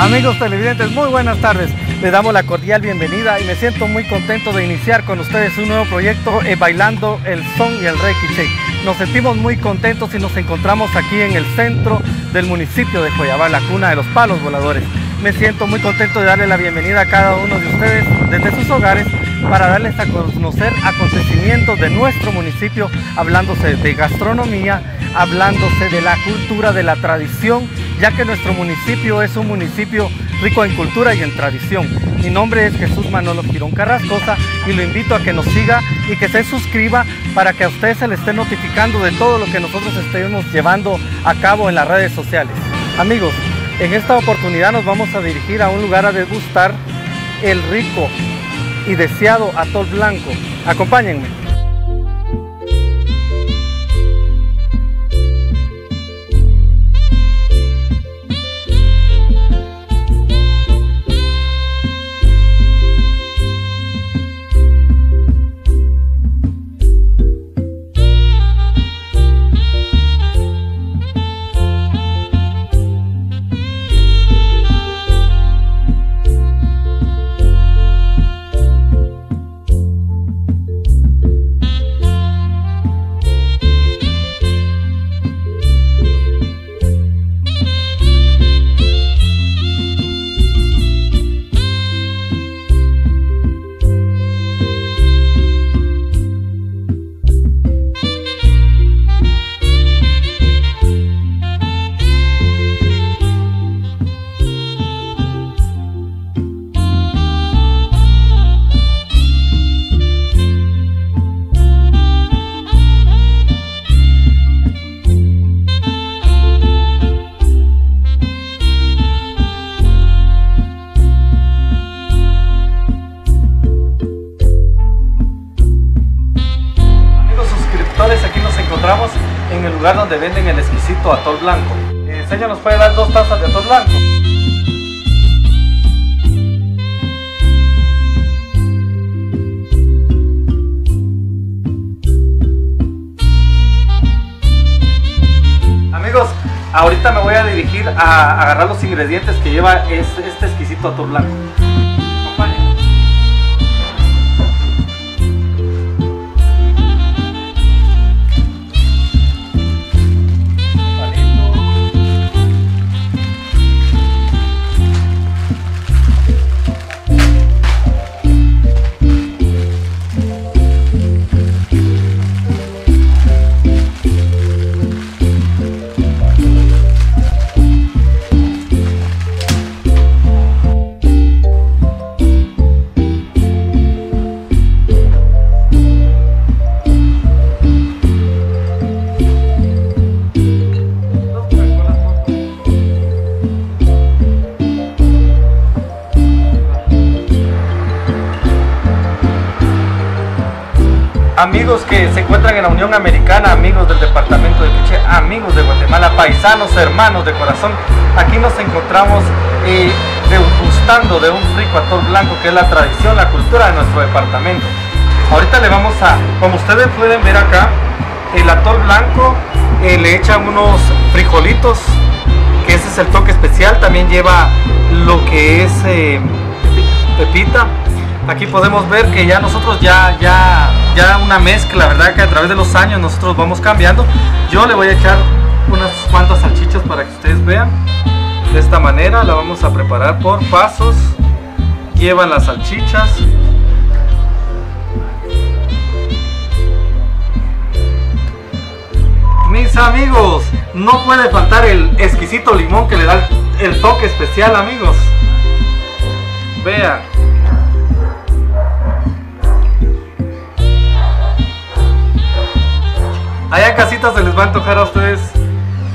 Amigos televidentes, muy buenas tardes. Les damos la cordial bienvenida y me siento muy contento de iniciar con ustedes un nuevo proyecto eh, Bailando el Son y el Quiché. Nos sentimos muy contentos y nos encontramos aquí en el centro del municipio de Joyabal, la cuna de los palos voladores. Me siento muy contento de darle la bienvenida a cada uno de ustedes desde sus hogares para darles a conocer acontecimientos de nuestro municipio, hablándose de gastronomía, hablándose de la cultura, de la tradición, ya que nuestro municipio es un municipio rico en cultura y en tradición. Mi nombre es Jesús Manolo Girón Carrascosa y lo invito a que nos siga y que se suscriba para que a usted se le esté notificando de todo lo que nosotros estemos llevando a cabo en las redes sociales. Amigos, en esta oportunidad nos vamos a dirigir a un lugar a degustar el rico y deseado atol blanco. Acompáñenme. En el lugar donde venden el exquisito atol blanco. Eh, señor, ¿nos puede dar dos tazas de atol blanco? Amigos, ahorita me voy a dirigir a agarrar los ingredientes que lleva este, este exquisito atol blanco. Amigos que se encuentran en la Unión Americana, amigos del departamento de Quiche, amigos de Guatemala, paisanos, hermanos de corazón, aquí nos encontramos eh, degustando de un rico atol blanco que es la tradición, la cultura de nuestro departamento. Ahorita le vamos a, como ustedes pueden ver acá, el atol blanco eh, le echan unos frijolitos, que ese es el toque especial, también lleva lo que es eh, pepita, aquí podemos ver que ya nosotros ya, ya, ya una mezcla, ¿verdad? Que a través de los años nosotros vamos cambiando. Yo le voy a echar unas cuantas salchichas para que ustedes vean. De esta manera la vamos a preparar por pasos. Lleva las salchichas. Mis amigos, no puede faltar el exquisito limón que le da el toque especial, amigos. Vean. Allá casita se les va a antojar a ustedes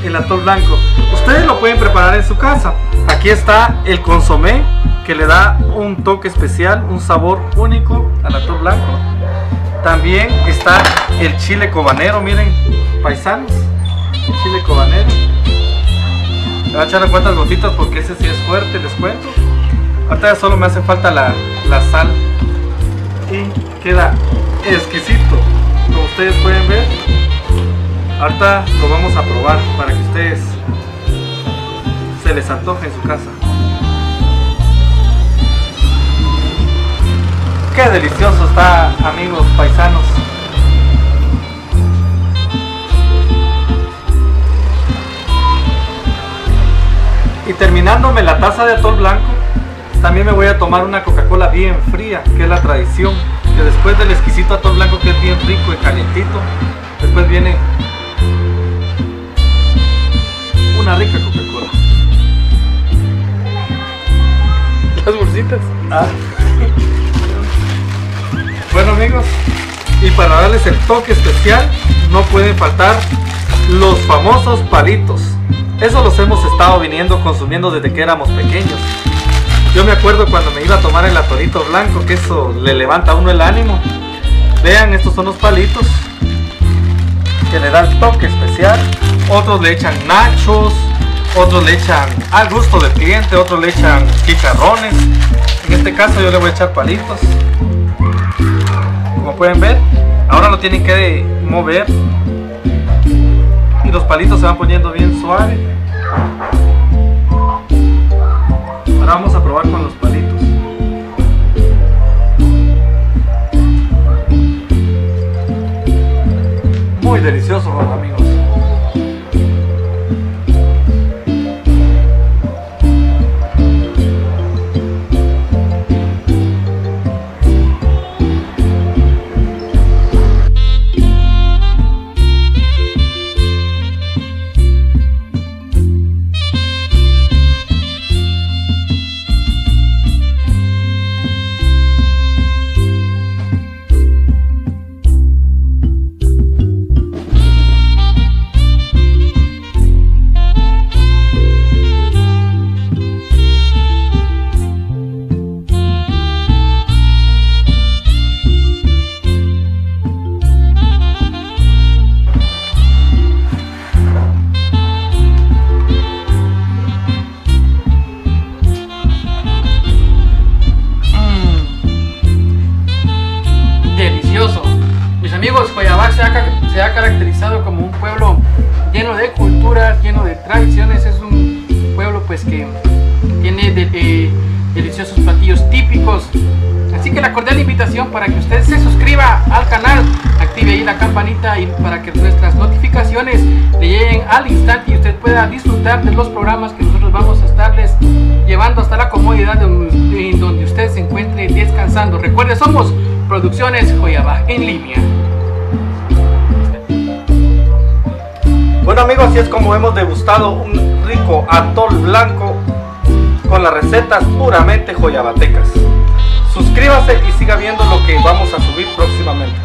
el atol blanco. Ustedes lo pueden preparar en su casa. Aquí está el consomé que le da un toque especial, un sabor único al atol blanco. También está el chile cobanero, miren, paisanos, el chile cobanero. Le voy a echar cuantas gotitas porque ese sí es fuerte, les cuento. Ahorita ya solo me hace falta la, la sal y queda exquisito, como ustedes pueden ver. Ahorita lo vamos a probar para que ustedes se les antoje en su casa. Qué delicioso está, amigos paisanos. Y terminándome la taza de atol blanco, también me voy a tomar una Coca-Cola bien fría, que es la tradición. Que después del exquisito atol blanco que es bien rico y calientito, después viene una rica Coca-Cola. Las bolsitas. Ah. Bueno amigos, y para darles el toque especial, no pueden faltar los famosos palitos. Eso los hemos estado viniendo consumiendo desde que éramos pequeños. Yo me acuerdo cuando me iba a tomar el atorito blanco, que eso le levanta a uno el ánimo. Vean, estos son los palitos que le dan toque especial. Otros le echan nachos, otros le echan al gusto del cliente, otros le echan chicharrones. En este caso yo le voy a echar palitos. Como pueden ver, ahora lo tienen que mover y los palitos se van poniendo bien suaves. Ahora vamos a probar se ha, caracterizado como un pueblo lleno de culturas, lleno de tradiciones. Es un pueblo pues que tiene de- eh, deliciosos platillos típicos. Así que la cordial invitación para que usted se suscriba al canal, active ahí la campanita y para que nuestras notificaciones le lleguen al instante y usted pueda disfrutar de los programas que nosotros vamos a estarles llevando hasta la comodidad en donde usted se encuentre descansando. Recuerde, somos Producciones Joyaba en línea. Bueno amigos, así es como hemos degustado un rico atol blanco con las recetas puramente joyabatecas. Suscríbase y siga viendo lo que vamos a subir próximamente.